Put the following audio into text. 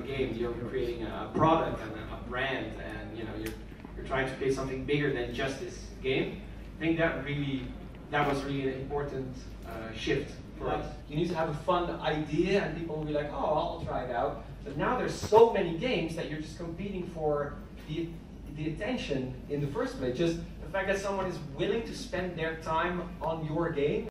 the game. you're creating a product and a brand, and you know, you're you're trying to create something bigger than just this game. I think that really that was really an important uh, shift for right. us. You need to have a fun idea, and people will be like, "Oh, I'll try it out." But now there's so many games that you're just competing for the the attention in the first place. Just the fact that someone is willing to spend their time on your game.